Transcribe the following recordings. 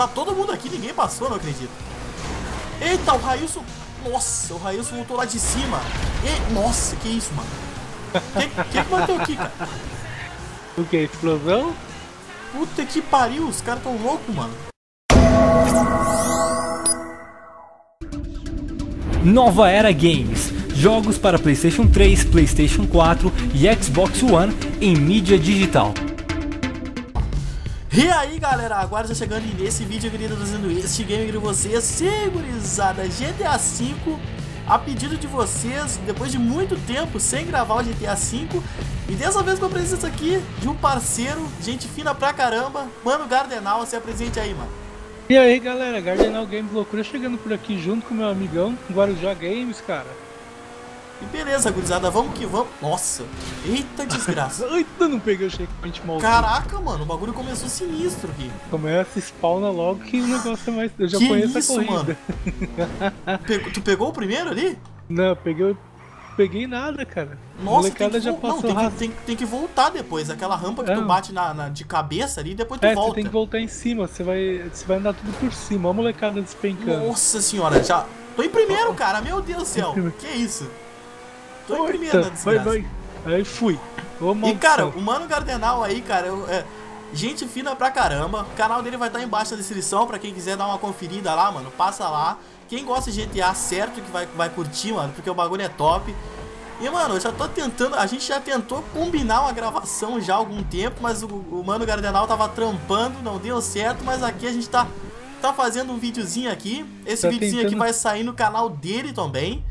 Tá todo mundo aqui, ninguém passou, não acredito. Eita, o Railson... Nossa, o Railson voltou lá de cima. E... Nossa, que isso, mano? Que que, que bateu aqui, cara? O que? Explosão? Puta que pariu, os caras tão loucos, mano. Nova Era Games. Jogos para PlayStation 3, PlayStation 4 e Xbox One em mídia digital. E aí galera, agora já chegando nesse vídeo eu queria trazendo este game de vocês, segurizada GTA V a pedido de vocês, depois de muito tempo sem gravar o GTA V e dessa vez com a presença aqui de um parceiro, gente fina pra caramba, Mano Gardenal, se apresente aí, mano. E aí galera, Gardenal Games Loucura chegando por aqui junto com meu amigão Guarujá Games, cara. E beleza, gurizada, vamos que vamos. Nossa, eita desgraça. Eita, não peguei o checkpoint mal. Caraca, mano, o bagulho começou sinistro aqui. Começa, spawna logo que o negócio é mais. Eu já que conheço isso, a corrida. Mano? Pegou, tu pegou o primeiro ali? Não, peguei, peguei nada, cara. Nossa, tem que, já passou não, tem, que, tem, tem que voltar depois. Aquela rampa que É. tu bate na, na- de cabeça ali, depois tu É, volta. você tem que voltar em cima, você vai, você vai andar tudo por cima. A molecada despencando. Nossa senhora, já. Tô em primeiro, cara. Meu Deus do céu. Que isso? Tô em primeiro na Eita, vai, desgraça. vai. Aí fui. Ô, E cara, o Mano Gardenal aí, cara, eu- é, gente fina pra caramba. O canal dele vai estar embaixo na descrição pra quem quiser dar uma conferida lá, mano. Passa lá. Quem gosta de GTA, certo que vai, vai curtir, mano, porque o bagulho é top. E, mano, eu já tô tentando. A gente já tentou combinar uma gravação já há algum tempo, mas o, o Mano Gardenal tava trampando, não deu certo. Mas aqui a gente tá, tá fazendo um videozinho aqui. Esse Tá videozinho aqui tentando- vai sair no canal dele também.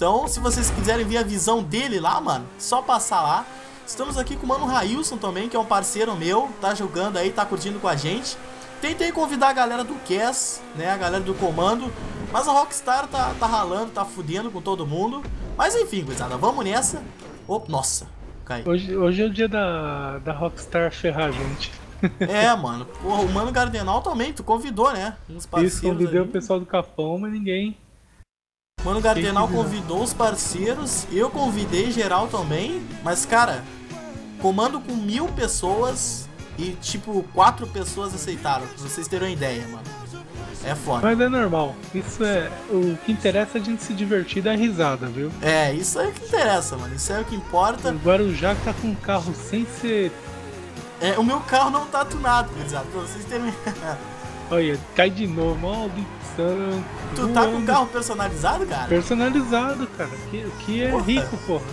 Então, se vocês quiserem ver a visão dele lá, mano, só passar lá. Estamos aqui com o Mano Railson também, que é um parceiro meu, tá jogando aí, tá curtindo com a gente. Tentei convidar a galera do Cass, né, a galera do comando, mas a Rockstar tá, tá ralando, tá fudendo com todo mundo. Mas enfim, gurizada, vamos nessa. Op, nossa, cai. Hoje, hoje é o dia da, da Rockstar ferrar a gente. É, mano, porra, o Mano Gardenal também, tu convidou, né? Uns Isso, convidei o ali. pessoal do Capão, mas ninguém. Mano Gardenal Quem que convidou os parceiros, eu convidei geral também, mas cara, comando com mil pessoas e tipo, quatro pessoas aceitaram, pra vocês terem uma ideia, mano. É foda. Mas é normal. Isso é. O que interessa é a gente se divertir dar risada, viu? É, isso aí que interessa, mano. Isso é o que importa. O Guarujá tá com um carro sem ser. É, o meu carro não tá tunado, gurizada, pra vocês terem Olha, cai de novo, maldição. Tu tá com Voando. carro personalizado, cara? Personalizado, cara. Que, que é Porra. rico, porra.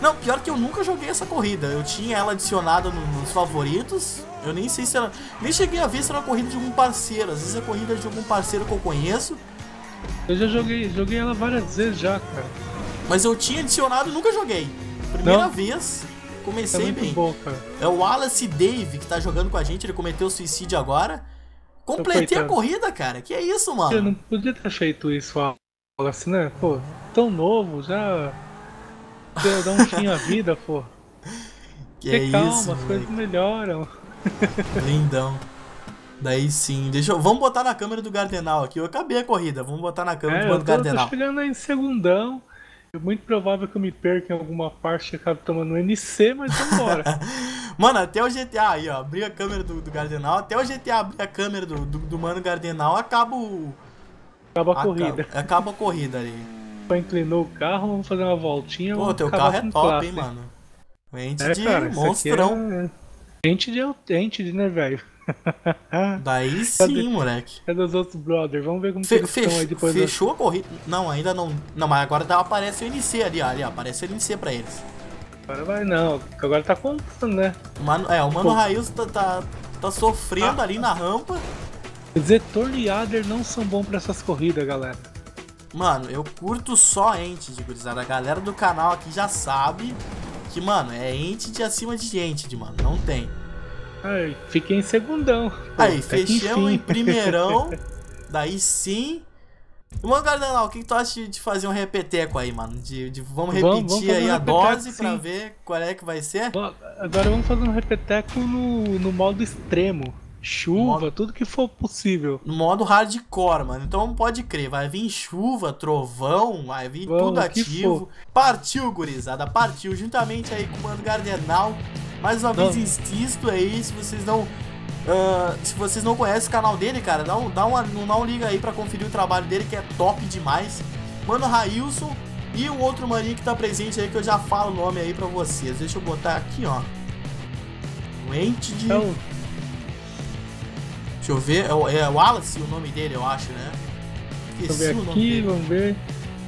Não, pior que eu nunca joguei essa corrida. Eu tinha ela adicionada no- nos favoritos. Eu nem sei se era. Nem cheguei a ver se era uma corrida de algum parceiro. Às vezes é corrida de algum parceiro que eu conheço. Eu já joguei, joguei ela várias vezes já, cara. Mas eu tinha adicionado e nunca joguei. Primeira Não? vez, É comecei muito bem. bom, cara. É o Wallace Dave que tá jogando com a gente. Ele cometeu suicídio agora. Completei a corrida, cara. Que é isso, Eu mano? não podia ter feito isso, assim, né? Pô, tão novo, já. um fim à vida, pô. Que é calma, isso, as coisas melhoram. Lindão. Daí sim. Deixa eu... Vamos botar na câmera do Gardenal aqui. Eu acabei a corrida. Vamos botar na câmera É, do eu Mano tô, tô Gardenal. chegando aí em segundão. É muito provável que eu me perca em alguma parte e acabe tomando um NC, mas vambora. Mano, até o GTA aí, ó. Abrir a câmera do, do Gardenal. Até o GTA abrir a câmera do, do, do Mano Gardenal. Acaba o. Acaba a acaba- corrida. Acaba a corrida ali. Só inclinou o carro, vamos fazer uma voltinha. Pô, teu carro é top, classe. hein, mano. Mente É, de cara, monstrão. é... Gente de gente, né, velho? Daí Cadê? sim, moleque. Cadê os outros brothers? Vamos ver como Fe- estão aí fech- depois da- fechou a corrida. Não, ainda não. Não, mas agora dá, aparece o NC ali, ó. Ali, ó, aparece o NC pra eles. Agora vai não, agora tá contando, né? Mano, é, o Mano Pô. Rails tá, tá, tá sofrendo ali na rampa. Zetor e Ader não são bons pra essas corridas, galera. Mano, eu curto só ente de gurizada. A galera do canal aqui já sabe que, mano, é ente de acima de ente, de mano. Não tem. Ai, fiquei em segundão. Pô, Aí, fechamos em primeirão. daí sim. Mano, Gardenal, o que, que tu acha de- fazer um repeteco aí, mano? De, de- vamos repetir Vamos- vamos aí um a dose pra sim. ver qual é que vai ser. Bom, Agora vamos fazer um repeteco no, no modo extremo. Chuva, Modo- tudo que for possível. No modo hardcore, mano. Então pode crer, vai vir chuva, trovão, vai vir Vamos, tudo ativo. Partiu, gurizada, partiu. Juntamente aí com o Mano Gardenal. Mais uma Não. vez insisto aí, se vocês não Uh, se vocês não conhecem o canal dele, cara, dá um, dá, uma, dá um liga aí pra conferir o trabalho dele, que é top demais. Mano Railson e o outro maninho que tá presente aí, que eu já falo o nome aí pra vocês. Deixa eu botar aqui, ó. Doente de... Então, Deixa eu ver, é, o- é Wallace o nome dele, eu acho, né? Esqueci ver o nome aqui, dele. vamos ver.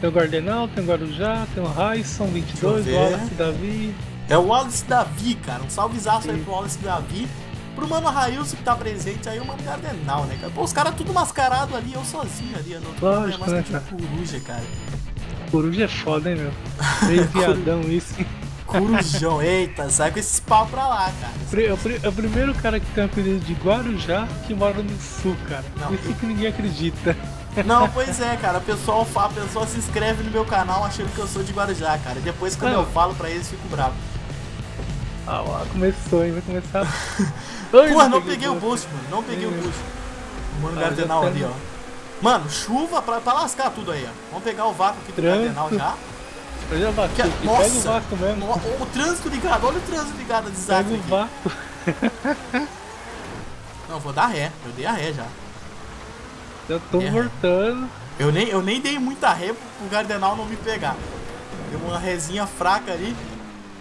Tem o Gardenal, tem o Guarujá, tem o Raisson, 22, Deixa o eu ver. Wallace Davi. É o Wallace Davi, cara. Um salvezaço aí pro Wallace Davi. Pro Mano Railson que tá presente aí, o Mano Gardenal, né, cara? Pô, os caras tudo mascarado ali, eu sozinho ali. Eu não Lógico, mais né, cara? coruja, cara. Coruja é foda, hein, meu? Meio viadão isso. Corujão, eita, sai com esses pau pra lá, cara. É o, é o primeiro cara que tem o apelido de Guarujá que mora no sul, cara. Não, isso eu- que ninguém acredita. Não, pois é, cara. O pessoal, a pessoa se inscreve no meu canal achando que eu sou de Guarujá, cara. Depois, quando Não. eu falo pra eles, fico bravo. Ah, lá, começou, hein? Vai começar. Ai, Porra, não peguei o boost. boost, mano. Não peguei o boost. O Mano já Gardenal tá ali, ó. Mano, chuva pra, pra lascar tudo aí, ó. Vamos pegar o vácuo aqui do Tranco. Gardenal já. Eu já bati Que- aqui. Pega o nossa, vácuo mesmo. O, o trânsito ligado, olha o trânsito ligado de Pega Zac o aqui. vácuo. Não, vou dar ré, eu dei a ré já. Já tô É. voltando. Eu nem, eu nem dei muita ré pro, pro Gardenal não me pegar. Deu uma rezinha fraca ali.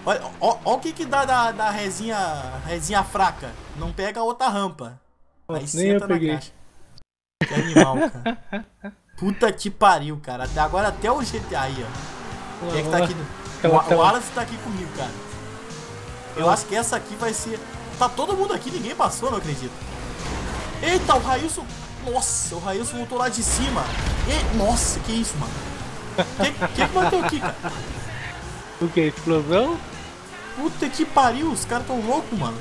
Olha, ó, ó o que que dá da, da rezinha, rezinha fraca. Não pega a outra rampa. Aí Nem senta eu na peguei. caixa. Que animal, cara. Puta que pariu, cara. Até agora até o GTA aí, ó. Quem é que tá aqui? O, o. Wallace tá aqui comigo, cara. Eu acho que essa aqui vai ser. Tá todo mundo aqui, ninguém passou, não acredito. Eita, o Railson. Nossa, o Railson voltou lá de cima. E... Nossa, que isso, mano? Que que, que bateu aqui, cara? O que? Explosão? Puta que pariu, os caras tão loucos, mano.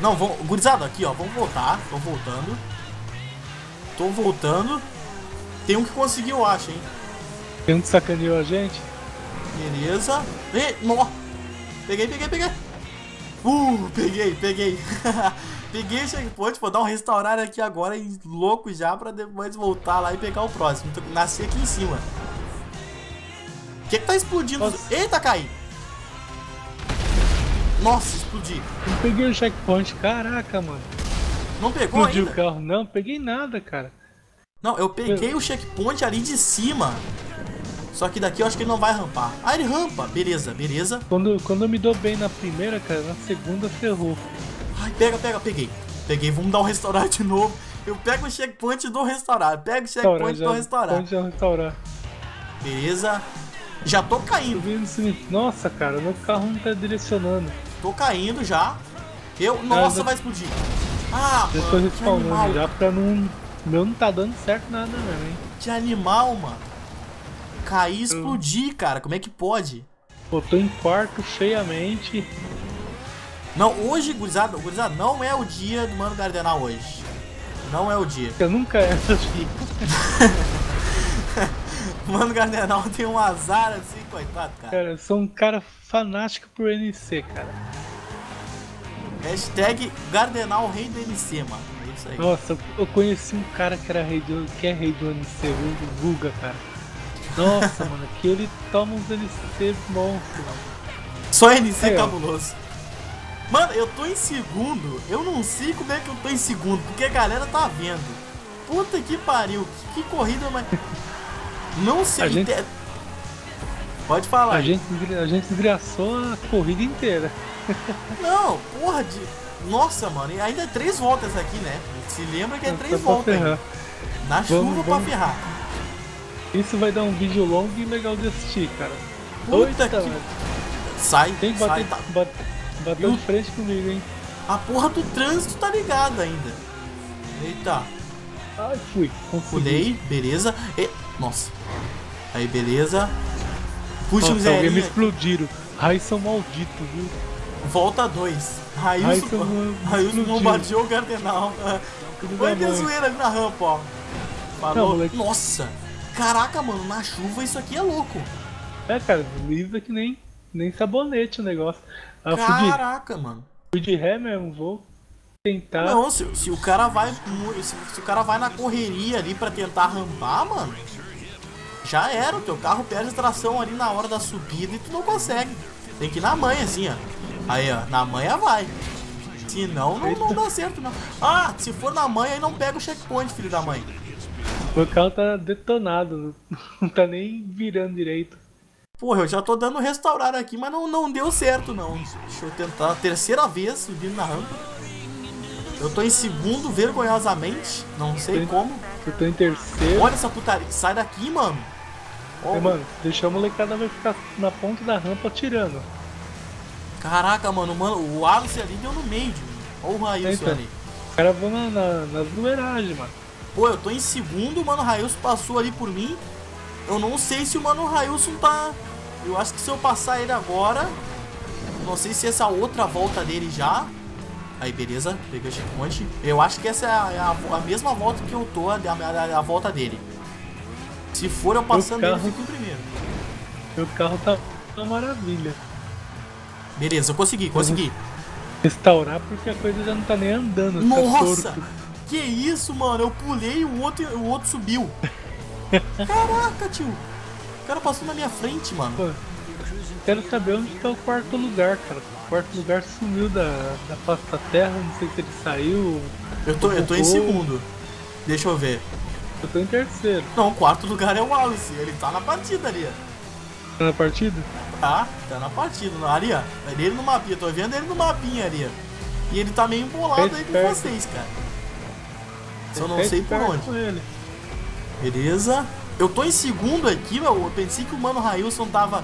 Não, vamos. Gurizada, aqui, ó. Vamos voltar. Tô voltando. Tô voltando. Tem um que conseguiu, eu acho, hein? Tem um que sacaneou a gente? Beleza. E, nó. Peguei, peguei, peguei. Uh, peguei, peguei. peguei o checkpoint, vou dar um restaurar aqui agora, em louco já, pra depois voltar lá e pegar o próximo. Nasci aqui em cima. O que que tá explodindo? Nossa. Eita, caí. Nossa, explodi. Não peguei o checkpoint. Caraca, mano. Não pegou Explodiu o ainda? carro. Não, peguei nada, cara. Não, eu peguei o checkpoint ali de cima. Só que daqui eu acho que ele não vai rampar. Ah, ele rampa. Beleza, beleza. Quando, quando eu me dou bem na primeira, cara, na segunda ferrou. Ai, pega, pega, peguei. Peguei, vamos dar um restaurar de novo. Eu pego o checkpoint e dou restaurar. Pego o checkpoint e dou restaurar. Já restaurar. Beleza. Já tô caindo. Nossa, cara, meu carro não tá direcionando. Tô caindo já. Eu. Nossa, vai explodir. Ah, tô mano, que animal. já pra não. Meu não tá dando certo nada mesmo, hein? Que animal, mano. Cair e explodir, cara. Como é que pode? Pô, tô em quarto cheiamente. Não, hoje, gurizada, gurizada, não é o dia do Mano Gardenal hoje. Não é o dia. Eu nunca é assim. O Mano Gardenal tem um azar assim, coitado, cara. Cara, eu sou um cara fanático por NC, cara. Hashtag Gardenal Rei do NC, mano. É isso aí. Nossa, eu- conheci um cara que era rei do. que é rei do NC? Do Guga, cara. Nossa, mano, que ele toma uns NC monstro, mano. Só NC Aí, ó. cabuloso. Mano, eu tô em segundo. Eu não sei como é que eu tô em segundo, porque a galera tá vendo. Puta que pariu. Que, que corrida, mas. Não sei. A gente- te- Pode falar. A gente, a gente desgraçou a corrida inteira. Não, porra de. Nossa, mano, e ainda é três voltas aqui, né? Se lembra que é três Só pra voltas. Na chuva Vamos, pra vamos. ferrar. Isso vai dar um vídeo longo e legal de assistir, cara. Puta Eita, que- mano. Sai, Tem que sai. bater, Tá... bate- bateu Viu? de frente comigo, hein? A porra do trânsito tá ligada ainda. Eita. Ai, fui. Consegui. Pulei, beleza. E... Nossa. Aí, beleza. Puxa Nossa, alguém me zerinho. explodiram. Raíssa maldito, viu? Volta dois. Railson, Railson não- Railson explodiu. bombardeou o Gardenal. Filho Foi da de mãe. zoeira ali na rampa, ó. Não, Falou. moleque. Nossa. Caraca, mano, na chuva isso aqui é louco. É, cara, lisa que nem, nem sabonete o negócio. Ah, eu fui de, Caraca, mano. fui de ré mesmo, vou tentar. Não, se, se o cara vai se, se o cara vai na correria ali pra tentar rampar, mano, já era, o teu carro perde tração ali na hora da subida e tu não consegue. Tem que ir na manha assim, ó. Aí, ó, na manha vai. Se não, não, não dá certo, não. Ah, se for na mãe, aí não pega o checkpoint, filho da mãe. O carro tá detonado, não tá nem virando direito. Porra, eu já tô dando restaurar aqui, mas não, não deu certo, não. Deixa eu tentar a terceira vez subindo na rampa. Eu tô em segundo, vergonhosamente. Não sei Sim. como. Eu tô em terceiro. Olha essa putaria. Sai daqui, mano. É, mano, deixar a molecada vai ficar na ponta da rampa tirando. Caraca, mano, mano, o Alice ali deu no meio. Olha o Railson Eita. ali. Os caras vão na, na, na zoeiragem, mano. Pô, eu tô em segundo, o Mano Railson passou ali por mim. Eu não sei se o Mano Railson tá. Eu acho que se eu passar ele agora. Não sei se essa outra volta dele já. Aí, beleza, peguei o checkpoint. Eu acho que essa é a, é a- a mesma volta que eu tô, a- a volta dele. Se for eu passando ele, eu carro- fico em primeiro. Meu carro tá uma maravilha. Beleza, eu consegui, consegui. Restaurar porque a coisa já não tá nem andando. tá Nossa! torto. Que isso, mano? Eu pulei e o outro, o outro subiu. Caraca, tio. O cara passou na minha frente, mano. Pô, quero saber onde tá o quarto lugar, cara. O quarto lugar sumiu da, da da terra, não sei se ele saiu. Eu tô, eu tô em segundo. Deixa eu ver. Eu tô em terceiro. Não, o quarto lugar é o Wallace. Ele tá na partida ali, ó. Tá na partida? Tá, tá na partida. Ali, ó. É ele no mapinha. Tô vendo ele no mapinha ali. E ele tá meio embolado aí com Perto. vocês, cara. Só não sei por onde. ele. Beleza. Eu tô em segundo aqui, meu. Eu pensei que o Mano Railson tava.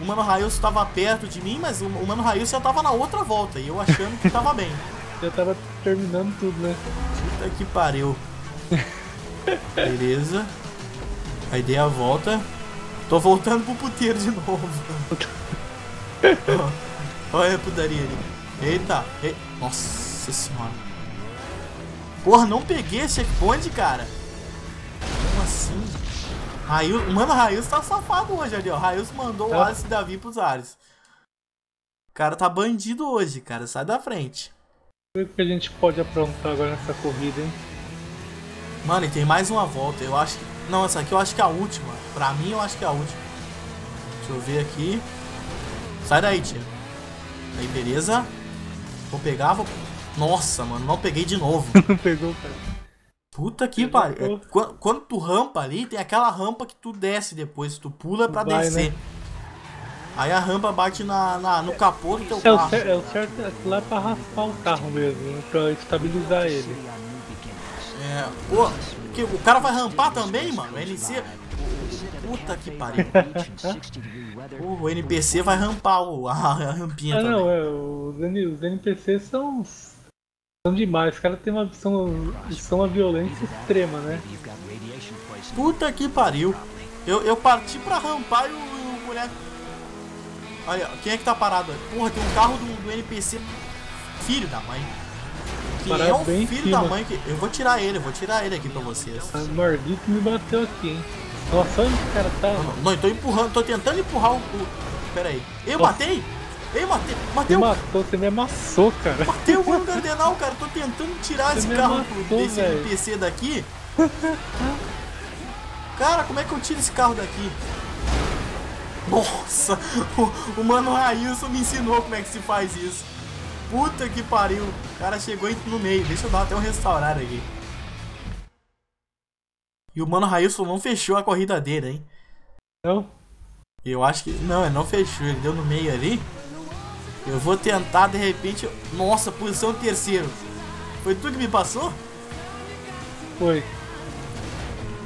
O Mano Railson tava perto de mim, mas o o Mano Railson já tava na outra volta. E eu achando que tava bem. Já tava terminando tudo, né? Puta que pariu. Beleza. Aí dei a volta. Tô voltando pro puteiro de novo. Ó, Olha a putaria ali. Eita. E... Nossa senhora. Porra, não peguei esse checkpoint, cara. Como assim? Rail... Mano, o Rails tá safado hoje ali, ó. Rails mandou o Tá. Alice e Davi pros ares. O cara tá bandido hoje, cara. Sai da frente. O que a gente pode aprontar agora nessa corrida, hein? Mano, e tem mais uma volta. Eu acho que. Não, essa aqui eu acho que é a última. Pra mim, eu acho que é a última. Deixa eu ver aqui. Sai daí, tia. Aí, beleza. Vou pegar, vou. Nossa, mano, não peguei de novo. Não pegou, cara. Puta que pariu. É, Quando, quando tu rampa ali, tem aquela rampa que tu desce depois. Tu pula pra Vai, descer. né? Aí a rampa bate na, na- no capô do teu É o, carro. é o certo é lá pra raspar o carro mesmo, né? pra estabilizar ele. É, pô, que, o cara vai rampar também, mano? O NC. Puta que pariu. O NPC vai rampar o, a, a rampinha Ah também. não, é, os, N- os NPCs são. são demais, os caras têm uma, são, são uma violência extrema, né? Puta que pariu. Eu, eu parti pra rampar e o, o boneco. Olha, quem é que tá parado? aí? Porra, tem um carro do, do NPC. Filho da mãe. Que é um filho cima. da mãe que. Eu vou tirar ele, eu vou tirar ele aqui pra vocês. A Mardito me bateu aqui, hein? Nossa, onde o cara tá? Não, não, eu tô empurrando, tô tentando empurrar o. o... Pera aí. Eu Nossa. matei? Eu matei? Você Matei o matou, você me amassou, cara. Matei o mano cardenal, cara. Tô tentando tirar Você esse carro desse. NPC daqui. Cara, como é que eu tiro esse carro daqui? Nossa, o, o mano Railson me ensinou como é que se faz isso. Puta que pariu. O cara chegou no meio. Deixa eu dar até um restaurar aqui. E o mano Railson não fechou a corrida dele, hein? Não? Eu acho que. Não, ele não fechou, ele deu no meio ali. Eu vou tentar de repente. Nossa, posição terceiro. Foi tu que me passou? Foi.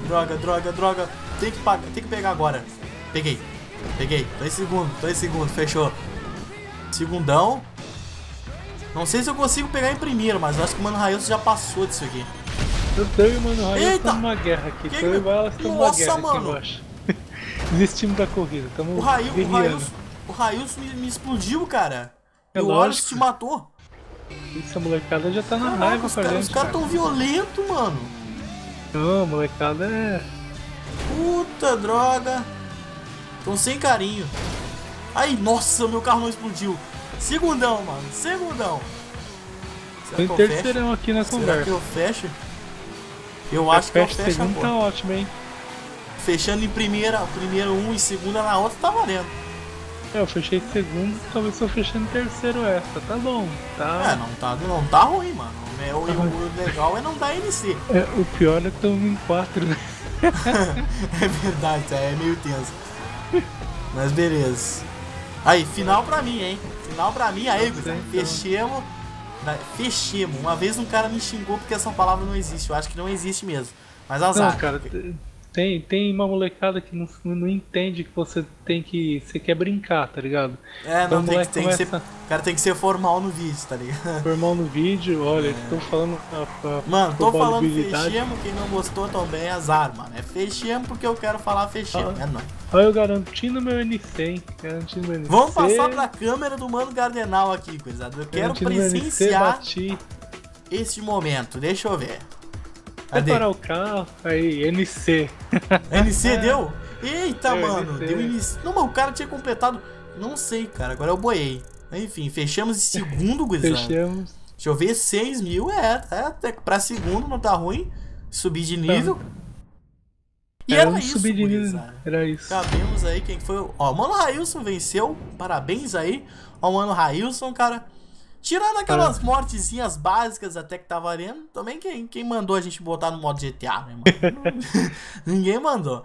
Droga, droga, droga. Tem que, pagar, tem que pegar agora. Peguei. Peguei. Tô em segundo, tô em segundo, fechou. Segundão. Não sei se eu consigo pegar em primeiro, mas eu acho que o Mano Railson já passou disso aqui. Eu tenho e o Mano Eita! estamos numa guerra aqui. Que eu e estamos numa Nossa, guerra mano! aqui embaixo. Desistimos da corrida, estamos O, Rail, o. Railson, o Railson me, me explodiu, cara. É e o. Wallace te matou. Essa molecada já tá na Caraca, raiva os com a caras gente, os caras tão violentos, mano. Não, a molecada é... Puta droga. Tão sem carinho. Aí, nossa, meu carro não explodiu. Segundão, mano. Segundão. Será Tô em que eu fecho? terceirão aqui na Será conversa. que eu fecho? Eu acho que eu fecho segundo tá agora. ótimo, hein? Fechando em primeira, primeiro um e segunda na outra, tá valendo. É, eu fechei segundo, talvez eu fechei no terceiro essa. Tá bom, tá. É, não tá, não tá ruim, mano. É, o, o legal é não dar NC. É, o pior é que estamos em quatro, né? é verdade, é meio tenso. Mas beleza. Aí, final pra mim, hein? Final pra mim, aí, fechemos. né, Fechemos. Uma vez um cara me xingou porque essa palavra não existe. Eu acho que não existe mesmo. Mas azar. Não, cara, tem, tem uma molecada que não, não entende que você tem que. Você quer brincar, tá ligado? É, Então não tem, que, tem que ser. começa- O cara tem que ser formal no vídeo, tá ligado? Formar no vídeo, olha, eles estão falando a, a Mano, tô falando fechemos, quem não gostou também é azar, mano. É fechemos porque eu quero falar fechemos, Ah. é nóis. Olha eu garantindo meu NC, hein? Garantindo meu NC. Vamos passar pra câmera do Mano Gardenal aqui, coisada. Eu quero NC, presenciar este momento. Deixa eu ver. Preparar o carro, aí, NC. NC deu? Eita, Deu mano. NC. Deu NC. Não, mas o cara tinha completado. Não sei, cara. Agora eu boiei. Enfim, fechamos em segundo, gurizada. Fechamos. Deixa eu ver, 6 mil é, é até pra segundo não tá ruim. Subir de nível. E Era era um isso, subir de nível. Era isso. Sabemos aí quem foi. Ó, o Mano Railson venceu. Parabéns aí ao Mano Railson, cara. Tirando aquelas mortezinhas básicas até que tá valendo, também quem, quem mandou a gente botar no modo GTA, né, mano? Ninguém mandou.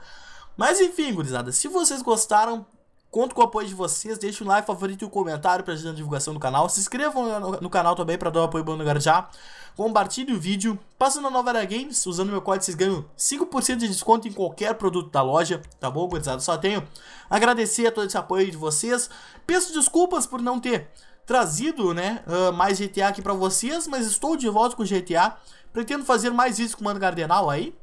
Mas enfim, gurizada, se vocês gostaram, conto com o apoio de vocês, deixa um like, favorito e um comentário pra ajudar na divulgação do canal. Se inscrevam no, no canal também pra dar um apoio bom no Garjá. Compartilhe o vídeo. Passa na Nova Era Games, usando meu código vocês ganham 5% de desconto em qualquer produto da loja, tá bom, gurizada? Só tenho agradecer a todo esse apoio de vocês. Peço desculpas por não ter trazido, né, ah, mais GTA aqui pra vocês, mas estou de volta com GTA. Pretendo fazer mais isso com o Mano Gardenal aí.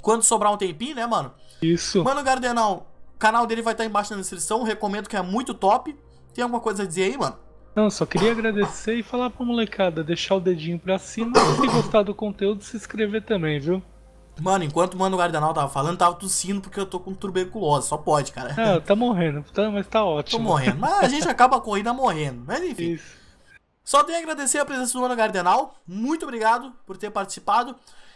Quando sobrar um tempinho, né, mano? Isso. Mano Gardenal, o canal dele vai estar embaixo na descrição. Recomendo que é muito top. Tem alguma coisa a dizer aí, mano? Não, só queria agradecer e falar pra molecada, deixar o dedinho pra cima se gostar do conteúdo, se inscrever também, viu? Mano, enquanto o Mano Gardenal tava falando, tava tossindo porque eu tô com tuberculose. Só pode, cara. Ah, tá morrendo, tá, mas tá Tô ótimo. morrendo. Mas a gente acaba a corrida morrendo. Mas enfim. Isso. Só tenho a agradecer a presença do Mano Gardenal. Muito obrigado por ter participado.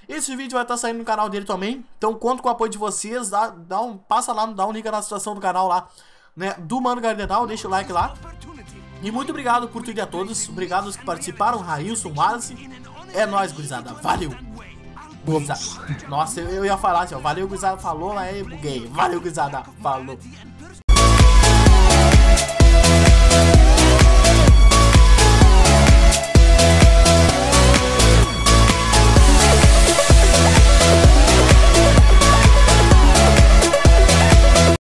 Esse vídeo vai estar saindo no canal dele também. Então conto com o apoio de vocês. Dá, dá um, passa lá, dá um link na situação do canal lá. Né, do Mano Gardenal. Deixa o like lá. E muito obrigado por tudo e a todos. Obrigado aos que participaram. Railson, Wallace. É nóis, gurizada. Valeu. Nossa, eu, eu ia falar assim, ó. Valeu, Guizada, falou, aí buguei. Valeu, Guizada, falou.